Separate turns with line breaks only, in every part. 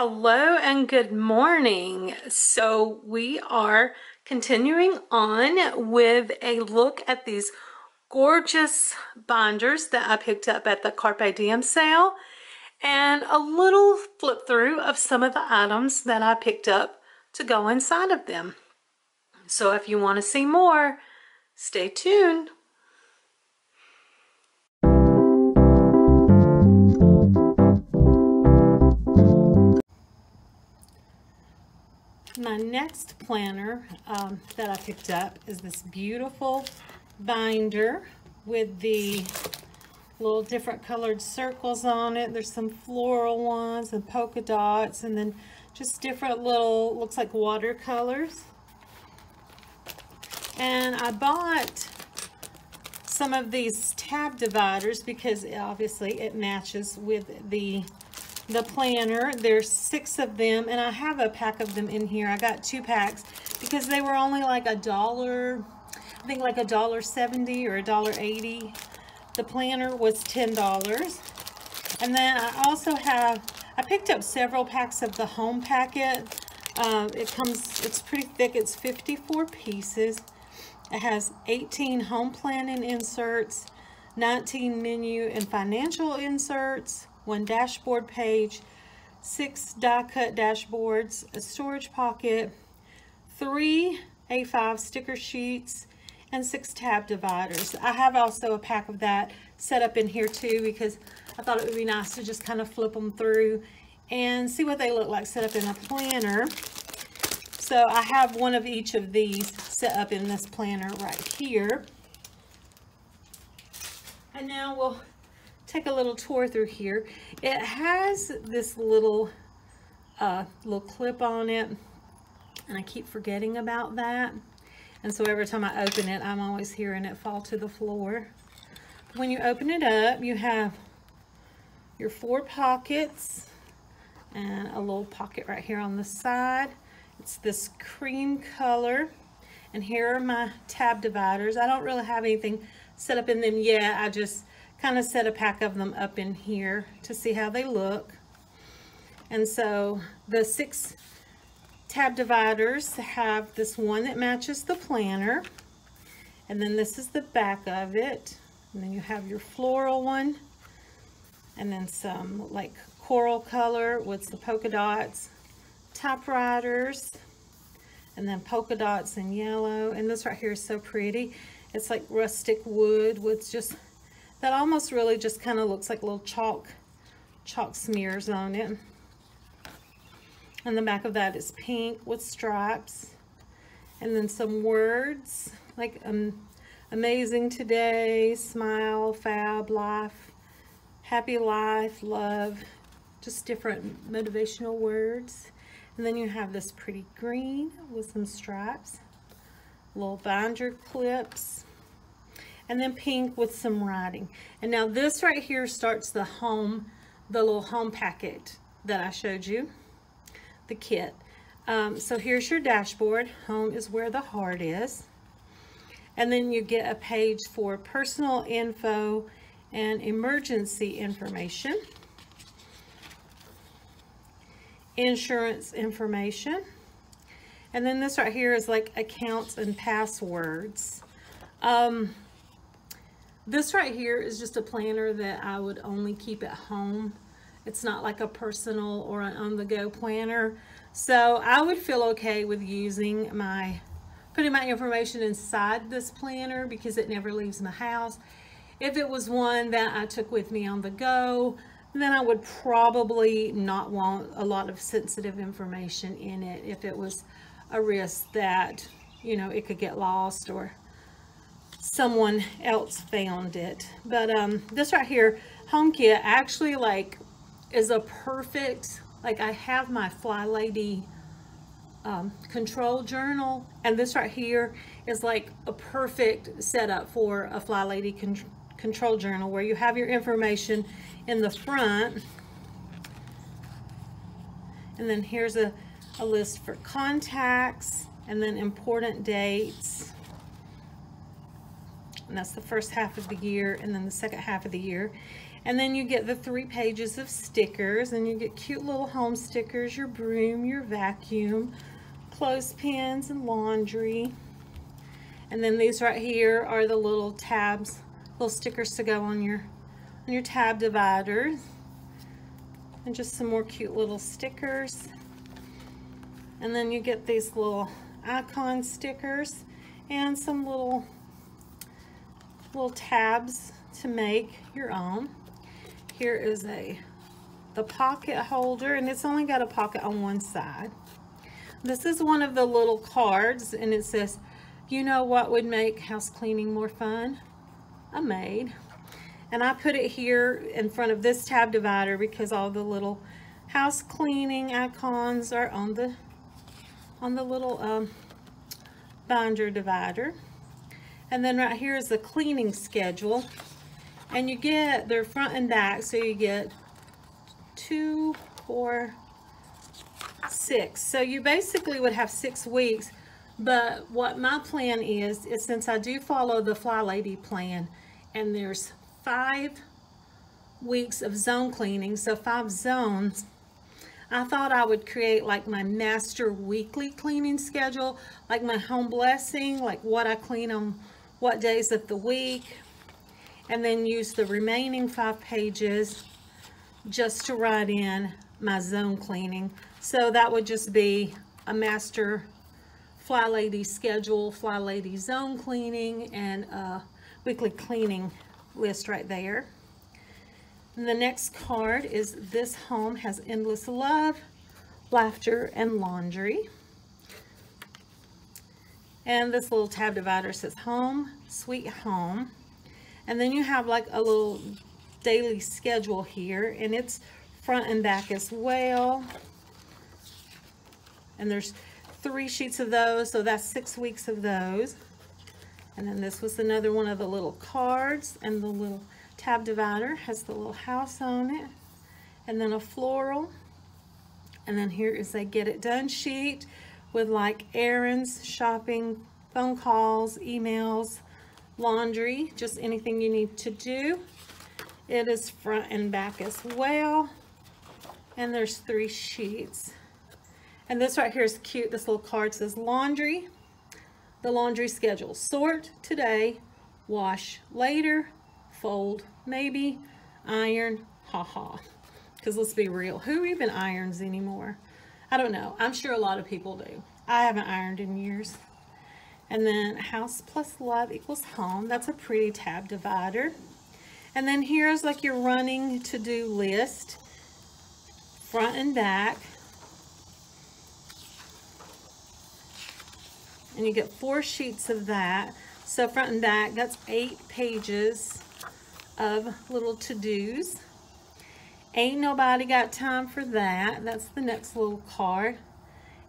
Hello and good morning. So we are continuing on with a look at these gorgeous binders that I picked up at the Carpe Diem sale and a little flip through of some of the items that I picked up to go inside of them. So if you want to see more, stay tuned. Next planner um, that I picked up is this beautiful binder with the little different colored circles on it. There's some floral ones and polka dots and then just different little, looks like watercolors. And I bought some of these tab dividers because obviously it matches with the the planner. There's six of them, and I have a pack of them in here. I got two packs because they were only like a dollar, I think like a dollar seventy or a dollar eighty. The planner was ten dollars. And then I also have, I picked up several packs of the home packet. Uh, it comes, it's pretty thick. It's 54 pieces. It has 18 home planning inserts, 19 menu and financial inserts, one dashboard page, six die cut dashboards, a storage pocket, three A5 sticker sheets, and six tab dividers. I have also a pack of that set up in here too because I thought it would be nice to just kind of flip them through and see what they look like set up in a planner. So I have one of each of these set up in this planner right here. And now we'll take a little tour through here. It has this little uh, little clip on it, and I keep forgetting about that. And so every time I open it, I'm always hearing it fall to the floor. When you open it up, you have your four pockets and a little pocket right here on the side. It's this cream color. And here are my tab dividers. I don't really have anything set up in them yet. I just kind of set a pack of them up in here to see how they look. And so the six tab dividers have this one that matches the planner. And then this is the back of it. And then you have your floral one. And then some like coral color with the polka dots. Typewriters. And then polka dots in yellow. And this right here is so pretty. It's like rustic wood with just that almost really just kind of looks like little chalk, chalk smears on it. And the back of that is pink with stripes. And then some words like um, amazing today, smile, fab, life, happy life, love, just different motivational words. And then you have this pretty green with some stripes, little binder clips, and then pink with some writing. And now this right here starts the home, the little home packet that I showed you, the kit. Um, so here's your dashboard. Home is where the heart is. And then you get a page for personal info and emergency information. Insurance information. And then this right here is like accounts and passwords. Um, this right here is just a planner that I would only keep at home. It's not like a personal or an on-the-go planner. So I would feel okay with using my, putting my information inside this planner because it never leaves my house. If it was one that I took with me on the go, then I would probably not want a lot of sensitive information in it if it was a risk that, you know, it could get lost or someone else found it. But um, this right here, home kit, actually like is a perfect, like I have my Fly Lady um, control journal and this right here is like a perfect setup for a Fly Lady con control journal where you have your information in the front. And then here's a, a list for contacts and then important dates. And that's the first half of the year and then the second half of the year. And then you get the three pages of stickers and you get cute little home stickers, your broom, your vacuum, clothespins and laundry. And then these right here are the little tabs, little stickers to go on your on your tab dividers. And just some more cute little stickers. And then you get these little icon stickers and some little little tabs to make your own. Here is a the pocket holder and it's only got a pocket on one side. This is one of the little cards and it says, you know what would make house cleaning more fun? A maid. And I put it here in front of this tab divider because all the little house cleaning icons are on the on the little um, binder divider. And then right here is the cleaning schedule. And you get their front and back, so you get two, four, six. So you basically would have six weeks. But what my plan is, is since I do follow the Fly Lady plan, and there's five weeks of zone cleaning, so five zones, I thought I would create like my master weekly cleaning schedule, like my home blessing, like what I clean on what days of the week, and then use the remaining five pages just to write in my zone cleaning. So that would just be a master Fly Lady schedule, Fly Lady zone cleaning, and a weekly cleaning list right there. And the next card is This Home Has Endless Love, Laughter, and Laundry. And this little tab divider says Home, Sweet Home. And then you have like a little daily schedule here, and it's front and back as well. And there's three sheets of those, so that's six weeks of those. And then this was another one of the little cards, and the little tab divider has the little house on it. And then a floral. And then here is a get it done sheet with like errands shopping phone calls emails laundry just anything you need to do. It is front and back as well. And there's three sheets. And this right here is cute. This little card says laundry the laundry schedule sort today wash later fold, maybe, iron, haha. Because let's be real, who even irons anymore? I don't know. I'm sure a lot of people do. I haven't ironed in years. And then house plus love equals home. That's a pretty tab divider. And then here's like your running to-do list, front and back. And you get four sheets of that. So front and back, that's eight pages of little to-dos. Ain't nobody got time for that. That's the next little card.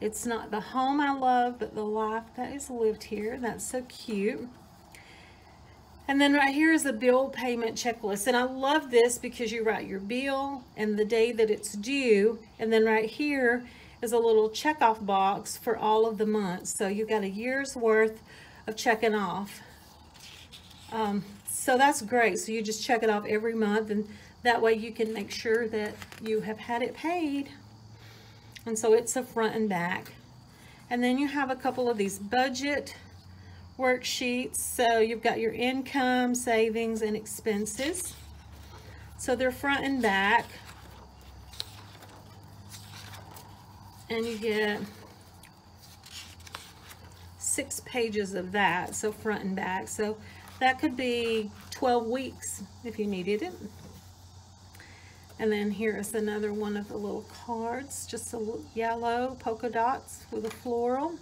It's not the home I love, but the life that is lived here. That's so cute. And then right here is a bill payment checklist. And I love this because you write your bill and the day that it's due. And then right here is a little checkoff box for all of the months. So you've got a year's worth of checking off. Um, so that's great. So you just check it off every month and that way you can make sure that you have had it paid. And so it's a front and back. And then you have a couple of these budget worksheets. So you've got your income, savings, and expenses. So they're front and back. And you get six pages of that, so front and back. So that could be 12 weeks if you needed it. And then here is another one of the little cards, just a yellow polka dots with a floral.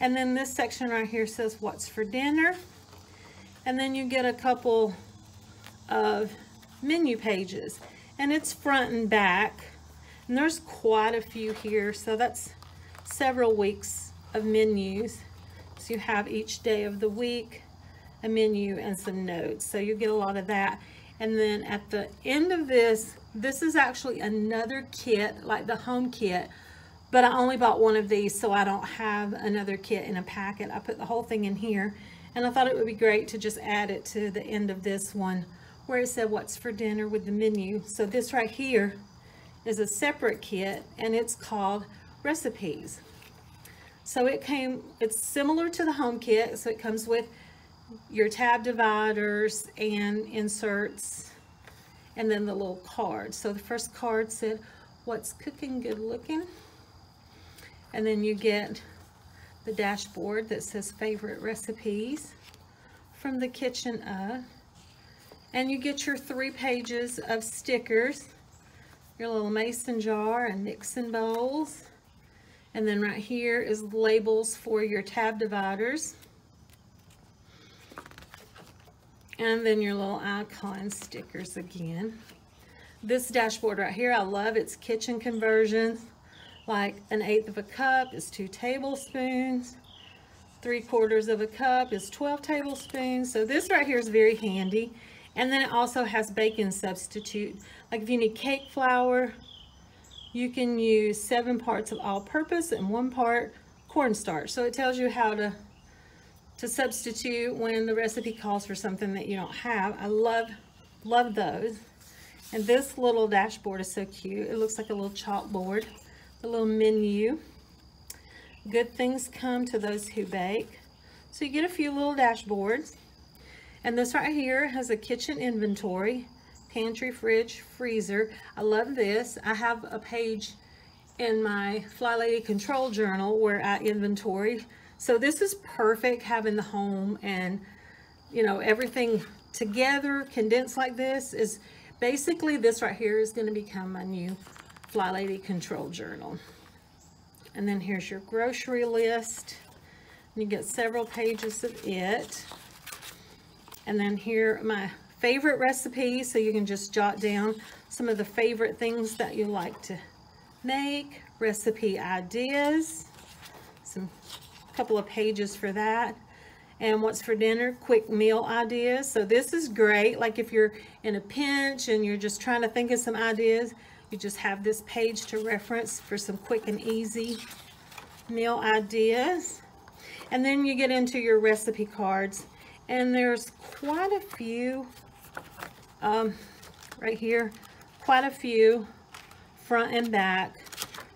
And then this section right here says what's for dinner. And then you get a couple of menu pages. And it's front and back. And there's quite a few here. So that's several weeks of menus. So you have each day of the week a menu and some notes. So you get a lot of that. And then at the end of this, this is actually another kit, like the home kit, but I only bought one of these so I don't have another kit in a packet. I put the whole thing in here and I thought it would be great to just add it to the end of this one where it said what's for dinner with the menu. So this right here is a separate kit and it's called recipes. So it came, it's similar to the home kit. So it comes with your tab dividers and inserts and then the little card. So the first card said, what's cooking good looking? And then you get the dashboard that says favorite recipes from the kitchen of. And you get your three pages of stickers, your little mason jar and mixing bowls. And then right here is labels for your tab dividers. And then your little icon stickers again. This dashboard right here, I love its kitchen conversions. Like an eighth of a cup is two tablespoons. Three quarters of a cup is 12 tablespoons. So this right here is very handy. And then it also has baking substitute. Like if you need cake flour, you can use seven parts of all-purpose and one part cornstarch. So it tells you how to, to substitute when the recipe calls for something that you don't have. I love, love those. And this little dashboard is so cute. It looks like a little chalkboard, a little menu. Good things come to those who bake. So you get a few little dashboards. And this right here has a kitchen inventory, pantry, fridge, freezer. I love this. I have a page in my Fly Lady Control Journal where I inventory. So this is perfect having the home and, you know, everything together, condensed like this is basically this right here is going to become my new Fly Lady Control Journal. And then here's your grocery list. You get several pages of it. And then here my favorite recipes, so you can just jot down some of the favorite things that you like to make, recipe ideas, some couple of pages for that. And what's for dinner, quick meal ideas. So this is great, like if you're in a pinch and you're just trying to think of some ideas, you just have this page to reference for some quick and easy meal ideas. And then you get into your recipe cards and there's quite a few um, right here quite a few front and back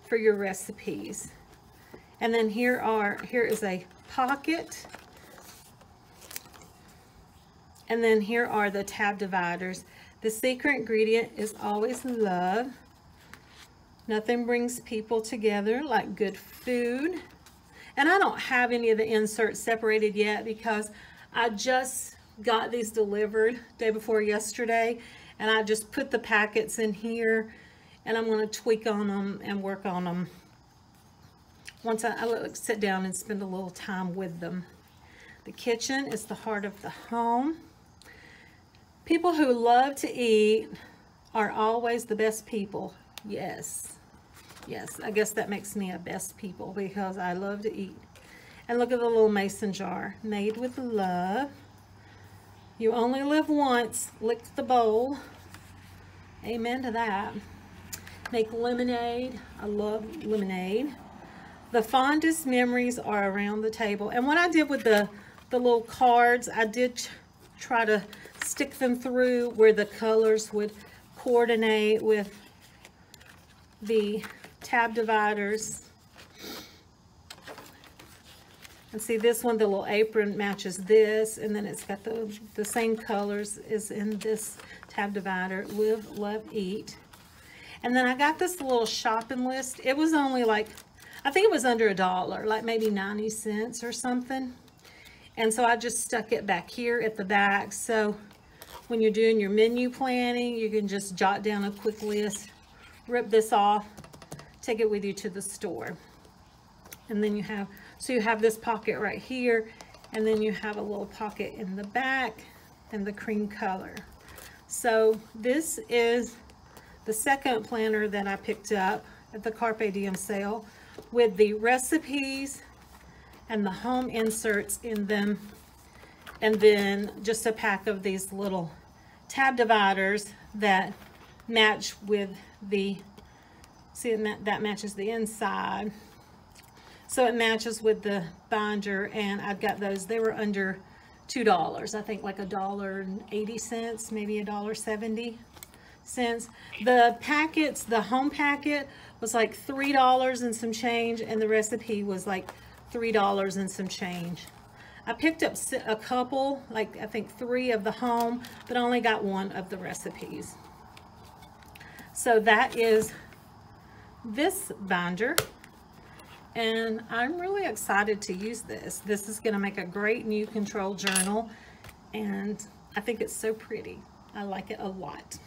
for your recipes. And then here are here is a pocket. And then here are the tab dividers. The secret ingredient is always love. Nothing brings people together like good food. And I don't have any of the inserts separated yet because I just got these delivered day before yesterday and I just put the packets in here and I'm going to tweak on them and work on them once I, I sit down and spend a little time with them. The kitchen is the heart of the home. People who love to eat are always the best people. Yes. Yes, I guess that makes me a best people because I love to eat. And look at the little mason jar, made with love. You only live once, lick the bowl. Amen to that. Make lemonade. I love lemonade. The fondest memories are around the table. And what I did with the, the little cards, I did try to stick them through where the colors would coordinate with the tab dividers and see this one, the little apron matches this, and then it's got the, the same colors as in this tab divider, Live, Love, Eat. And then I got this little shopping list. It was only like, I think it was under a dollar, like maybe 90 cents or something. And so I just stuck it back here at the back. So when you're doing your menu planning, you can just jot down a quick list, rip this off, take it with you to the store. And then you have so you have this pocket right here, and then you have a little pocket in the back and the cream color. So this is the second planner that I picked up at the Carpe Diem sale with the recipes and the home inserts in them and then just a pack of these little tab dividers that match with the see that matches the inside so it matches with the binder and I've got those. They were under two dollars. I think like a dollar and eighty cents, maybe a dollar seventy cents. The packets, the home packet was like three dollars and some change, and the recipe was like three dollars and some change. I picked up a couple, like I think three of the home, but only got one of the recipes. So that is this binder. And I'm really excited to use this. This is gonna make a great new control journal. And I think it's so pretty. I like it a lot.